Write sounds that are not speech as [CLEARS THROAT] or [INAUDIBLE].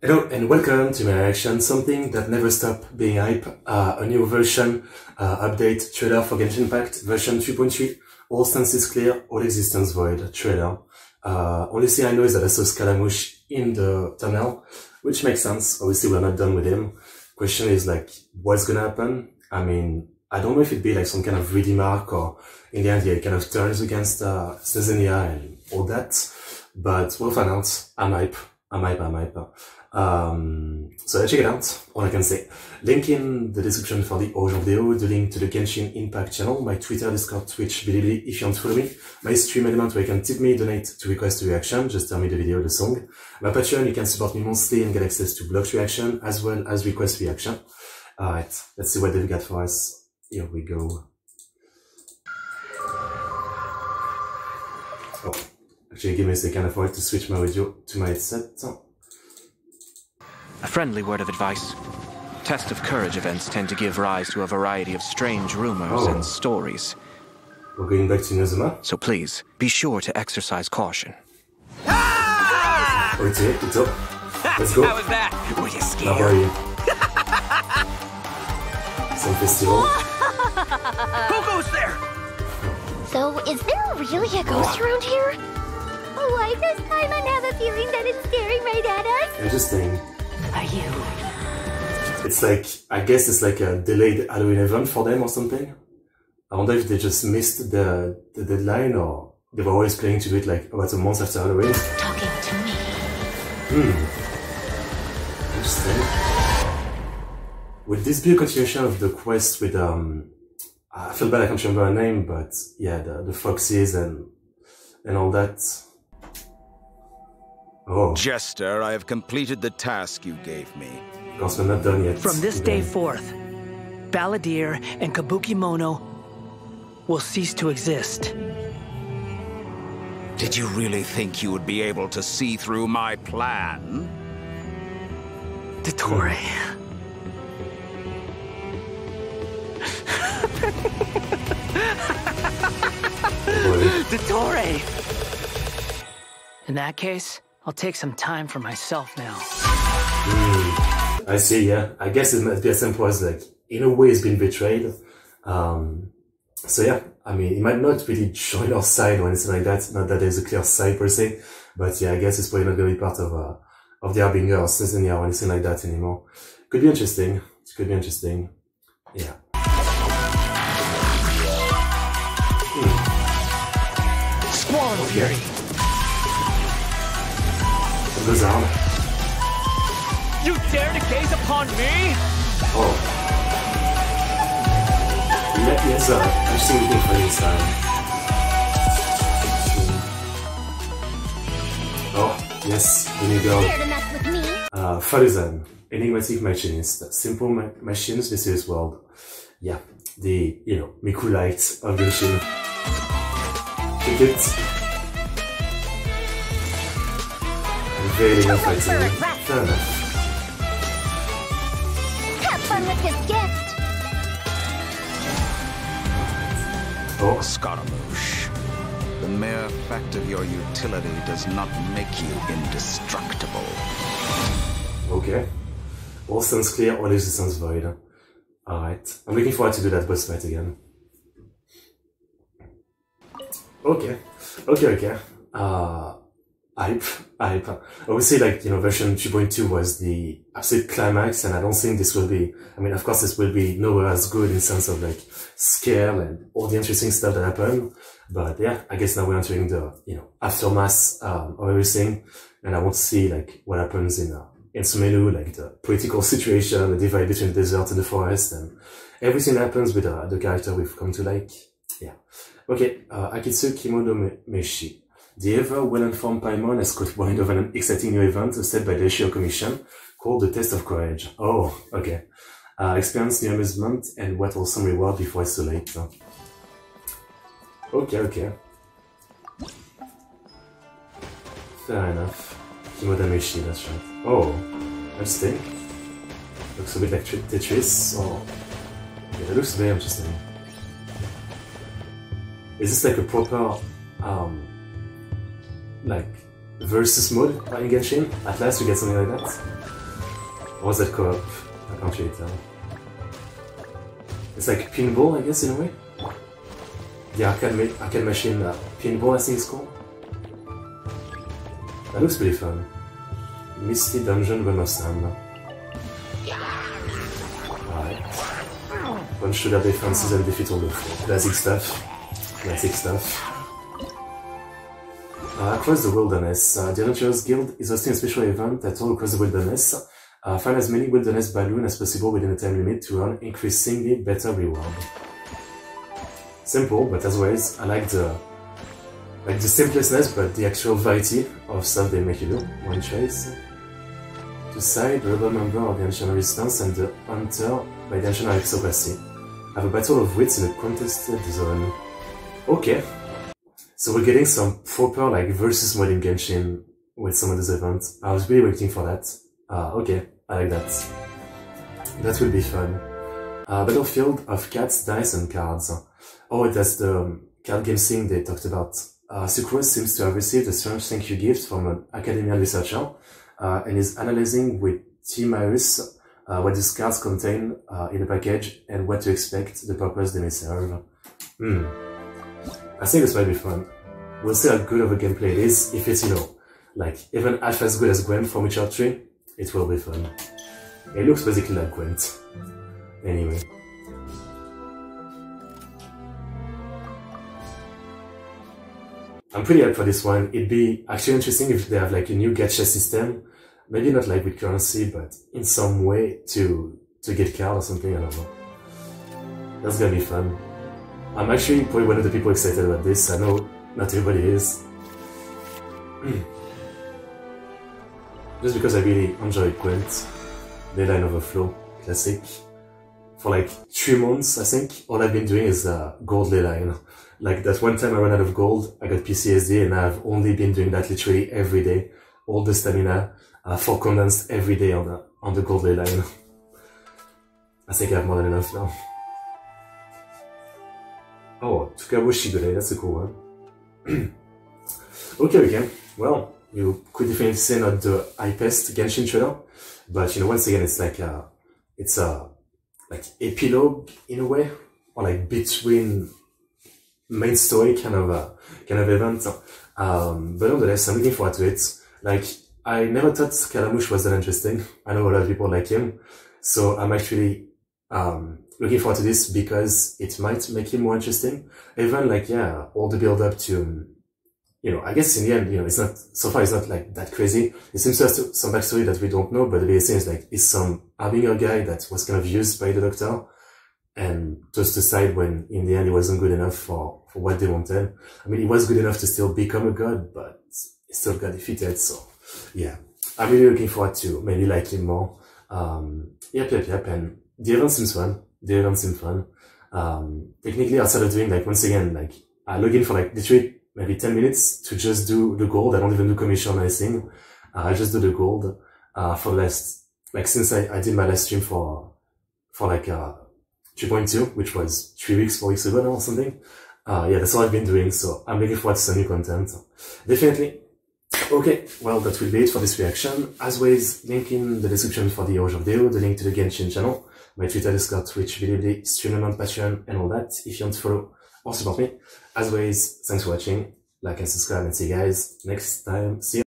Hello and welcome to my reaction, something that never stopped being hype, uh, a new version, uh, update, trailer for Genshin Impact, version 3.3, all senses clear, all existence void, trailer. Uh, only thing I know is that I saw Scaramouche in the tunnel, which makes sense, obviously we're not done with him. Question is like, what's gonna happen? I mean, I don't know if it'd be like some kind of redeem mark or in the end he kind of turns against, uh, Snezhnaya and all that, but we'll find out. I'm hype, I'm hype, I'm hype. Um, so check it out, all I can say. Link in the description for the original video, the link to the Genshin Impact channel, my Twitter, Discord, Twitch, Bilibili if you want to follow me, my stream element where you can tip me, donate to request reaction, just tell me the video, the song. My Patreon, you can support me monthly and get access to blocked reaction as well as request reaction. Alright, let's see what they've got for us. Here we go. Oh, actually give me a second, I forgot to switch my audio to my headset. A friendly word of advice. Test of courage events tend to give rise to a variety of strange rumors Oh. and stories. We're going back to Inazuma. So please, be sure to exercise caution. Oh, it's it, it's up. Let's go. [LAUGHS] How was that? Were you How scared? are you? [LAUGHS] Some festival. Who goes there? So, is there really a ghost around here? Why does Paimon have a feeling that it's staring right at us? Interesting. Are you? It's like, I guess it's like a delayed Halloween event for them or something. I wonder if they just missed the, the deadline or they were always planning to do it like about a month after Halloween. Talking to me. Interesting. Would this be a continuation of the quest with, um, I feel bad I can't remember her name, but yeah, the, the foxes and, and all that. Oh, Jester, I have completed the task you gave me. of not done yet. From this day forth, Balladeer and Kabukimono will cease to exist. Did you really think you would be able to see through my plan? Dottore. Boy. Dottore! In that case, I'll take some time for myself now. I see, yeah. I guess it might be as simple as like, in a way, he's been betrayed. Um, so yeah, I mean, he might not really join our side or anything like that. Not that there's a clear side per se, but yeah, I guess it's probably not going to be part of, uh, of the Harbinger or Snezhnaya or anything like that anymore. Could be interesting. It could be interesting. Yeah. Squall Fury! Goes on. You dare to gaze upon me? Oh. Yeah, yes, uh, I've seen anything funny this time. Oh, yes, the new girl. Dare to mess with me? Uh, Faruzan, enigmatic machinist, simple ma- machines, mysterious world. Yeah, the, you know, Miku Light of the Take it. Very enough Wait for fighting. Fair enough. Have fun with this gift! Oh, Scaramouche. The mere fact of your utility does not make you indestructible. okay. All sounds clear, all existence void. Alright. I'm looking forward to do that boss fight again. Okay. Okay, okay. Uh, hype, hype. Obviously, like, you know, version 2.2 was the absolute climax, and I don't think this will be, I mean, of course, this will be nowhere as good in sense of like scale and all the interesting stuff that happened. But yeah, I guess now we're entering the, you know, aftermath, um, of everything, and I want to see like what happens in, uh, in Sumeru, like the political [LAUGHS] situation, the divide between the desert and the forest, and everything happens with uh, the character we've come to like. Yeah. Okay, uh, Akitsu Kimono Me- Meshi. The ever well-informed Paimon has caught wind of an exciting new event set by the Shio Commission called the Test of Courage. Oh, okay. Uh, experience new amusement and what some reward before it's too late. Okay, okay. Fair enough. Kimodameshi, that's right. Oh, interesting. Looks a bit like Tri- Tetris. Oh, yeah, it looks very interesting. Is this like a proper, um, like versus mode in Genshin. At last, we get something like that. Or was that co-op? I can't really tell. It's like pinball, I guess, in a way. The arcade, arcade machine uh, pinball, I think it's called. That looks pretty fun. Misty Dungeon Remerstand. Alright. Punch to their defenses and defeat all the classic stuff. Classic stuff. Uh, across the wilderness, uh, the Adventurers Guild is hosting a special event that's all across the wilderness. Uh, find as many wilderness balloons as possible within a time limit to earn increasingly better reward. Simple, but as always, I like the like the simplicity, but the actual variety of stuff they make you do. One choice. To side, the rebel member of the Ancient Resistance and the hunter by the Ancient Aristocracy. Have a battle of wits in a contested zone. Okay. So we're getting some proper like versus mode in Genshin with some of these events. I was really waiting for that. Ah, okay, I like that. That will be fun. Uh, Battlefield of Cats, Dice and Cards. Oh, that's the um, card game thing they talked about. Uh, Sucrose seems to have received a strange thank you gift from an academia researcher uh, and is analyzing with Timaeus uh, what these cards contain uh, in the package and what to expect, the purpose they may serve. Hmm. I think this might be fun. We'll see how good of a gameplay it is. If it's, you know, like even half as good as Gwent from Witcher 3, it will be fun. It looks basically like Gwent. Anyway. I'm pretty hyped for this one. It'd be actually interesting if they have like a new gacha system. Maybe not like with currency, but in some way to to get card or something, I don't know. That's gonna be fun. I'm actually probably one of the people excited about this. I know not everybody is. [CLEARS THROAT] Just because I really enjoy Gwent, Leyline Overflow, classic. For like three months, I think, all I've been doing is uh, gold Leyline. Like that one time I ran out of gold, I got PCSD and I've only been doing that literally every day. All the stamina, uh, for condensed every day on the, on the gold Leyline. I think I have more than enough now. Oh, Toukabou Shigure, that's a cool one. [CLEARS THROAT] okay, okay. Well, you could definitely say not the hypest Genshin trailer, but you know, once again, it's like a, it's a, like epilogue in a way, or like between main story kind of a, kind of event. Um, but nonetheless, I'm looking forward to it. Like, I never thought Scaramouche was that interesting. I know a lot of people like him. So I'm actually, um, looking forward to this because it might make him more interesting. Even like, yeah, all the build up to, you know, I guess in the end, you know, it's not, so far it's not like that crazy. It seems to have some backstory that we don't know, but the basic thing is like, is some Harbinger guy that was kind of used by the doctor and just decide when in the end he wasn't good enough for, for what they wanted. I mean, he was good enough to still become a god, but he still got defeated. So yeah, I'm really looking forward to maybe like him more. Um, yep, yep, yep. And the event seems fun. The event seems fun. Um, technically I started doing like once again, like I log in for like literally maybe 10 minutes to just do the gold. I don't even do commission or anything. Uh, I just do the gold, uh, for last, like since I, I did my last stream for, for like, uh, 3.2, which was three weeks, four weeks ago now or something. Uh, yeah, that's all I've been doing. So I'm looking forward to some new content. Definitely. Okay, well, that will be it for this reaction. As always, link in the description for the original video, the link to the Genshin channel, my Twitter, Discord, Twitch, Bilibili, stream on Patreon, and all that, if you want to follow or support me. As always, thanks for watching, like and subscribe, and see you guys next time. See.